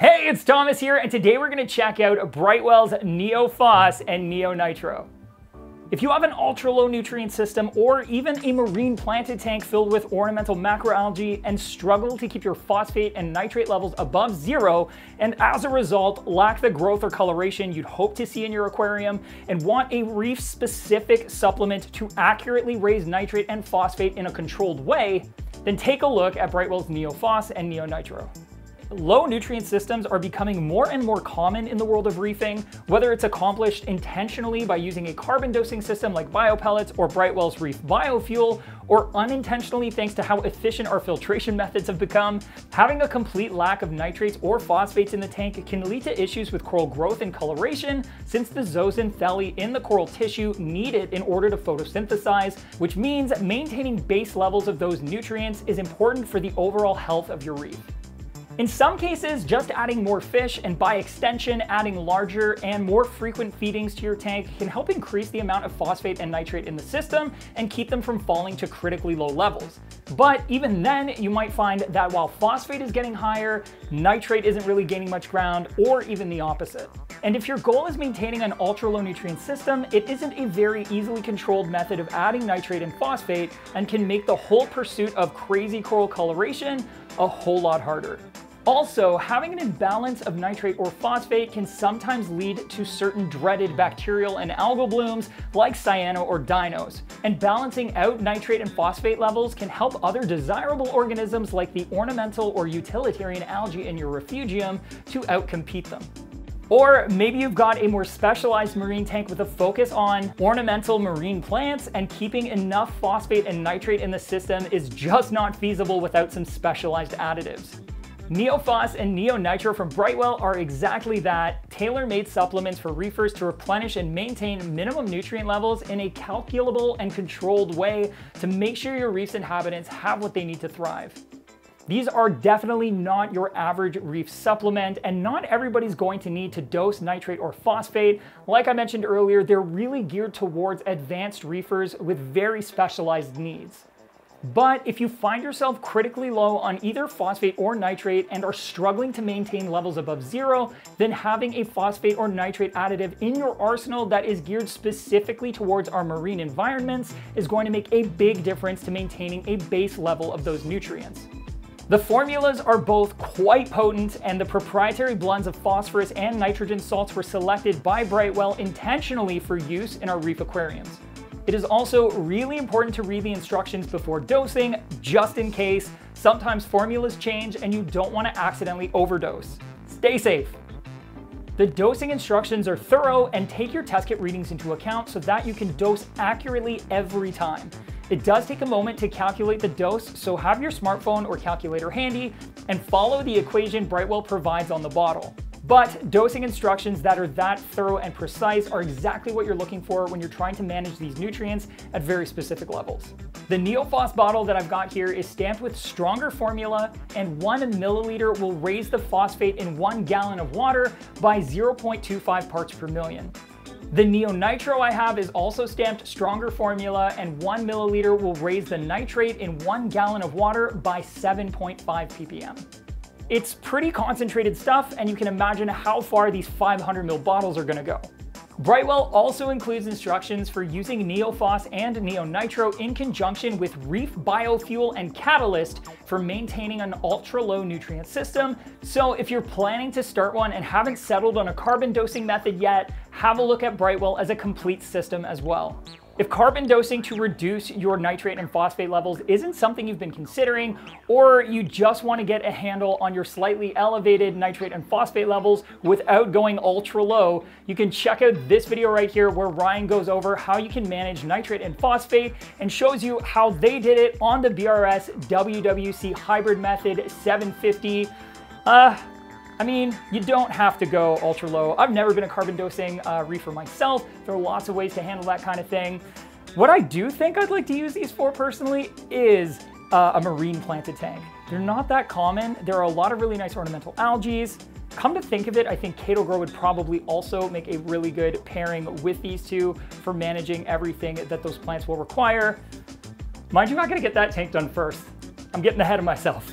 Hey, it's Thomas here, and today we're gonna check out Brightwell's NeoPhos and Neo Nitro. If you have an ultra low nutrient system or even a marine planted tank filled with ornamental macroalgae and struggle to keep your phosphate and nitrate levels above zero, and as a result lack the growth or coloration you'd hope to see in your aquarium, and want a reef specific supplement to accurately raise nitrate and phosphate in a controlled way, then take a look at Brightwell's NeoPhos and Neo Nitro. Low nutrient systems are becoming more and more common in the world of reefing, whether it's accomplished intentionally by using a carbon dosing system like biopellets or Brightwell's Reef Biofuel, or unintentionally thanks to how efficient our filtration methods have become, having a complete lack of nitrates or phosphates in the tank can lead to issues with coral growth and coloration since the zooxanthellae in the coral tissue need it in order to photosynthesize, which means maintaining base levels of those nutrients is important for the overall health of your reef. In some cases, just adding more fish and by extension adding larger and more frequent feedings to your tank can help increase the amount of phosphate and nitrate in the system and keep them from falling to critically low levels. But even then, you might find that while phosphate is getting higher, nitrate isn't really gaining much ground or even the opposite. And if your goal is maintaining an ultra low nutrient system, it isn't a very easily controlled method of adding nitrate and phosphate and can make the whole pursuit of crazy coral coloration a whole lot harder. Also, having an imbalance of nitrate or phosphate can sometimes lead to certain dreaded bacterial and algal blooms like cyano or dinos. And balancing out nitrate and phosphate levels can help other desirable organisms like the ornamental or utilitarian algae in your refugium to outcompete them. Or maybe you've got a more specialized marine tank with a focus on ornamental marine plants and keeping enough phosphate and nitrate in the system is just not feasible without some specialized additives. NeoPhos and Neo Nitro from Brightwell are exactly that, tailor-made supplements for reefers to replenish and maintain minimum nutrient levels in a calculable and controlled way to make sure your reef's inhabitants have what they need to thrive. These are definitely not your average reef supplement, and not everybody's going to need to dose nitrate or phosphate. Like I mentioned earlier, they're really geared towards advanced reefers with very specialized needs. But if you find yourself critically low on either phosphate or nitrate and are struggling to maintain levels above zero, then having a phosphate or nitrate additive in your arsenal that is geared specifically towards our marine environments is going to make a big difference to maintaining a base level of those nutrients. The formulas are both quite potent, and the proprietary blends of phosphorus and nitrogen salts were selected by Brightwell intentionally for use in our reef aquariums. It is also really important to read the instructions before dosing, just in case. Sometimes formulas change and you don't want to accidentally overdose. Stay safe. The dosing instructions are thorough and take your test kit readings into account so that you can dose accurately every time. It does take a moment to calculate the dose, so have your smartphone or calculator handy and follow the equation Brightwell provides on the bottle. But dosing instructions that are that thorough and precise are exactly what you're looking for when you're trying to manage these nutrients at very specific levels. The NeoPhos bottle that I've got here is stamped with stronger formula and one milliliter will raise the phosphate in one gallon of water by 0.25 parts per million. The Neo Nitro I have is also stamped stronger formula and one milliliter will raise the nitrate in one gallon of water by 7.5 ppm. It's pretty concentrated stuff, and you can imagine how far these 500 ml bottles are gonna go. Brightwell also includes instructions for using NeoPhos and Neonitro in conjunction with Reef Biofuel and Catalyst for maintaining an ultra-low nutrient system. So if you're planning to start one and haven't settled on a carbon dosing method yet, have a look at Brightwell as a complete system as well. If carbon dosing to reduce your nitrate and phosphate levels isn't something you've been considering, or you just want to get a handle on your slightly elevated nitrate and phosphate levels without going ultra low, you can check out this video right here where Ryan goes over how you can manage nitrate and phosphate and shows you how they did it on the BRS WWC Hybrid Method 750. Uh, I mean, you don't have to go ultra low. I've never been a carbon dosing uh, reefer myself. There are lots of ways to handle that kind of thing. What I do think I'd like to use these for personally is uh, a marine planted tank. They're not that common. There are a lot of really nice ornamental algae. Come to think of it, I think Chaeto Grow would probably also make a really good pairing with these two for managing everything that those plants will require. Mind you, I'm gonna get that tank done first. I'm getting ahead of myself.